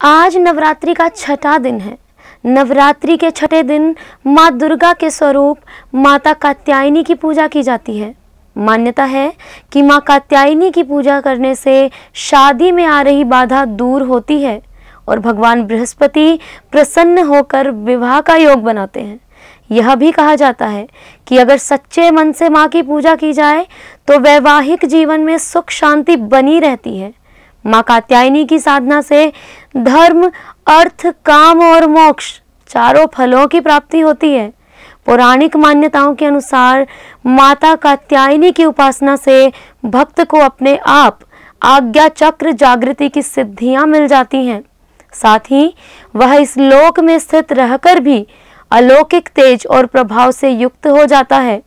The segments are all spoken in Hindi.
आज नवरात्रि का छठा दिन है। नवरात्रि के छठे दिन माँ दुर्गा के स्वरूप माता कात्यायनी की पूजा की जाती है। मान्यता है कि माँ कात्यायनी की पूजा करने से शादी में आ रही बाधा दूर होती है और भगवान बृहस्पति प्रसन्न होकर विवाह का योग बनाते हैं। यह भी कहा जाता है कि अगर सच्चे मन से माँ की पूजा की जाए तो वैवाहिक जीवन में सुख शांति बनी रहती है। माँ कात्यायनी की साधना से धर्म, अर्थ, काम और मोक्ष चारों फलों की प्राप्ति होती है। पौराणिक मान्यताओं के अनुसार माता कात्यायनी की उपासना से भक्त को अपने आप आज्ञा चक्र जागृति की सिद्धियाँ मिल जाती हैं। साथ ही वह इस लोक में स्थित रहकर भी अलौकिक तेज और प्रभाव से युक्त हो जाता है।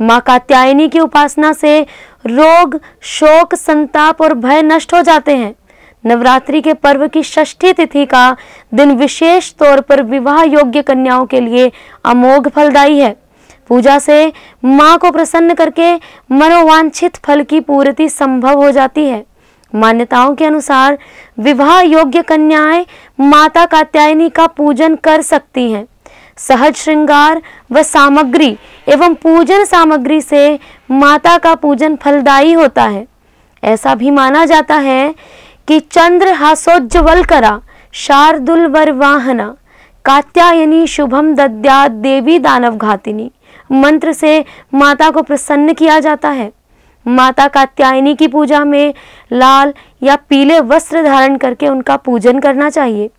माँ कात्यायनी की उपासना से रोग, शोक, संताप और भय नष्ट हो जाते हैं। नवरात्रि के पर्व की षष्ठी तिथि का दिन विशेष तौर पर विवाह योग्य कन्याओं के लिए अमोघ फलदायी है। पूजा से माँ को प्रसन्न करके मनोवांछित फल की पूर्ति संभव हो जाती है। मान्यताओं के अनुसार विवाह योग्य कन्याएँ माता कात्यायनी का पूजन कर सकती हैं। सहज श्रृंगार व सामग्री एवं पूजन सामग्री से माता का पूजन फलदायी होता है। ऐसा भी माना जाता है कि चंद्र हासोज्जवल करा शार्दुल वर वाहना कात्यायनी शुभम दद्या देवी दानव घातिनी मंत्र से माता को प्रसन्न किया जाता है। माता कात्यायनी की पूजा में लाल या पीले वस्त्र धारण करके उनका पूजन करना चाहिए।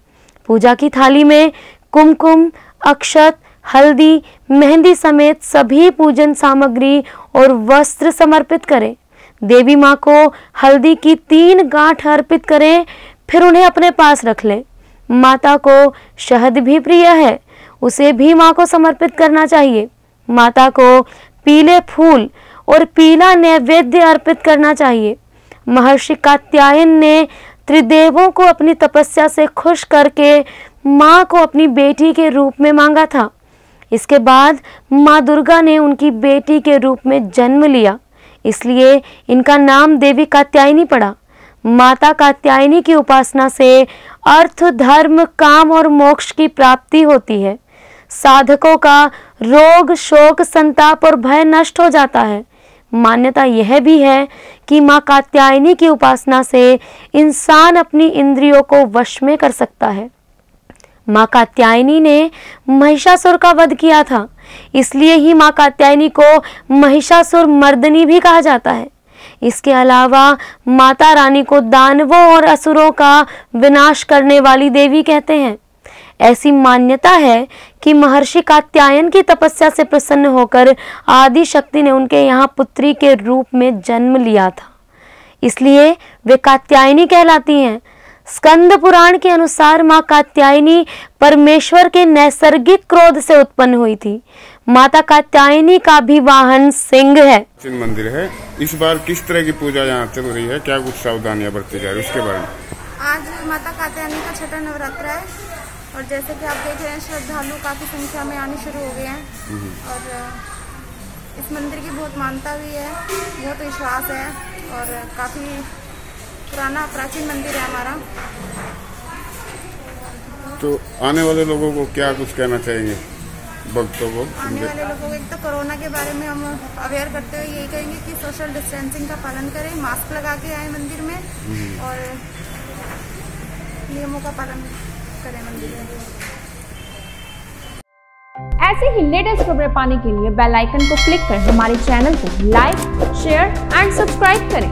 पूजा की थाली में कुमकुम अक्षत, हल्दी, मेहंदी समेत सभी पूजन सामग्री और वस्त्र समर्पित करें। देवी माँ को हल्दी की तीन गांठ अर्पित करें, फिर उन्हें अपने पास रख लें। माता को शहद भी प्रिय है, उसे भी माँ को समर्पित करना चाहिए। माता को पीले फूल और पीला नैवेद्य अर्पित करना चाहिए। महर्षि कात्यायन ने त्रिदेवों को अपनी तपस्या से खुश करके माँ को अपनी बेटी के रूप में मांगा था। इसके बाद माँ दुर्गा ने उनकी बेटी के रूप में जन्म लिया। इसलिए इनका नाम देवी कात्यायनी पड़ा। माता कात्यायनी की उपासना से अर्थ, धर्म, काम और मोक्ष की प्राप्ति होती है। साधकों का रोग, शोक, संताप और भय नष्ट हो जाता है। मान्यता यह भी है कि माँ कात्यायनी की उपासना से इंसान अपनी इंद्रियों को वश में कर सकता है। माँ कात्यायनी ने महिषासुर का वध किया था। इसलिए ही माँ कात्यायनी को महिषासुर मर्दनी भी कहा जाता है। इसके अलावा माता रानी को दानवों और असुरों का विनाश करने वाली देवी कहते हैं। ऐसी मान्यता है कि महर्षि कात्यायन की तपस्या से प्रसन्न होकर आदि शक्ति ने उनके यहाँ पुत्री के रूप में जन्म लिया था। इसलिए वे कात्यायनी कहलाती हैं। स्कंद पुराण के अनुसार माँ कात्यायनी परमेश्वर के नैसर्गिक क्रोध से उत्पन्न हुई थी। माता कात्यायनी का भी वाहन सिंह है। मंदिर है। इस बार किस तरह की पूजा यहाँ चल रही है? क्या कुछ सावधानियाँ बरती जा रही है उसके बारे में? आज माता कात्यायनी का छठा नवरात्र है और जैसे कि आप देख रहे हैं श्रद्धालु काफ़ी संख्या में आने शुरू हो गए हैं। हम्म। और इस मंदिर की बहुत मान्यता भी है बहुत विश्वास है और काफ़ी पुराना प्राचीन मंदिर है हमारा। तो आने वाले लोगों को क्या कुछ कहना चाहेंगे? भक्तों को? आने वाले लोगों को एक तो कोरोना के बारे में हम अवेयर करते हुए यही कहेंगे कि सोशल डिस्टेंसिंग का पालन करें मास्क लगा के आए मंदिर में हम्म। और नियमों का पालन करें मंदिर में। ऐसे ही लेटेस्ट खबरें पाने के लिए बेल आइकन को क्लिक कर हमारे चैनल को लाइक शेयर एंड सब्सक्राइब करें।